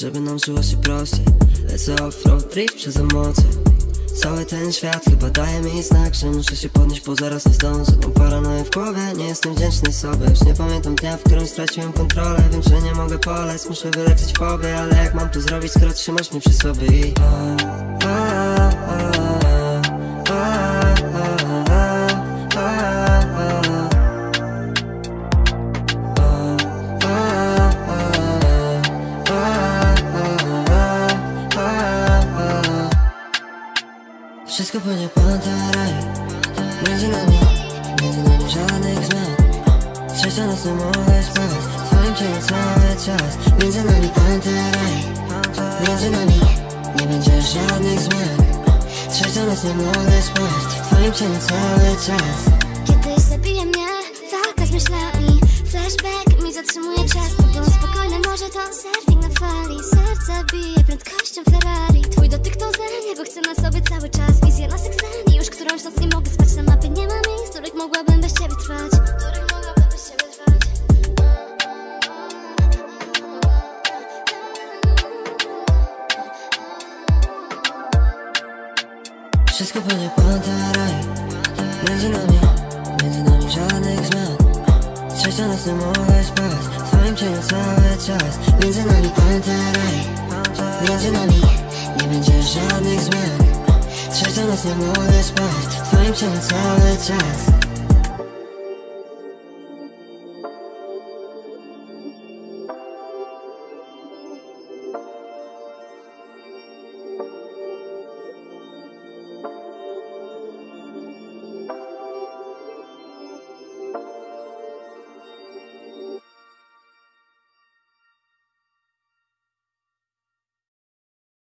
żeby nam żyło się prościej. Lecę off-road przez emocje. Cały ten świat chyba daje mi znak, że muszę się podnieść, bo zaraz nie zdążę. Mam paranoję w głowie, nie jestem wdzięczny sobie. Już nie pamiętam dnia, w którym straciłem kontrolę. Wiem, że nie mogę polec, muszę wyleczyć fobię Ale jak mam to zrobić, skoro trzymasz mnie przy sobie? I... Wszystko płynie po teraj Między nami, między nami żadnych zmian. Trzecia noc nie mogę spać W twoim ciele cały czas. Między nami panteraj Między nami nie będzie żadnych zmian. Trzecia noc nie mogę spać W twoim ciele cały czas. Kiedyś zabije mnie walka z myślami. Flashback mi zatrzymuje czas. To było spokojne, może to surfing na fali. Serce bije prędkością nie mogę spać Na mapie nie ma miejsc, których mogłabym bez ciebie trwać. Których mogłabym bez ciebie trwać. Wszystko płynie po teraj Między nami, między nami żadnych zmian. Trzecia noc nie mogę spać. W twoim cieniu cały czas. Między nami panteraj. Między nami nie będzie żadnych zmian Trzecia noc nie mogę spać W twoim cieniu cały czas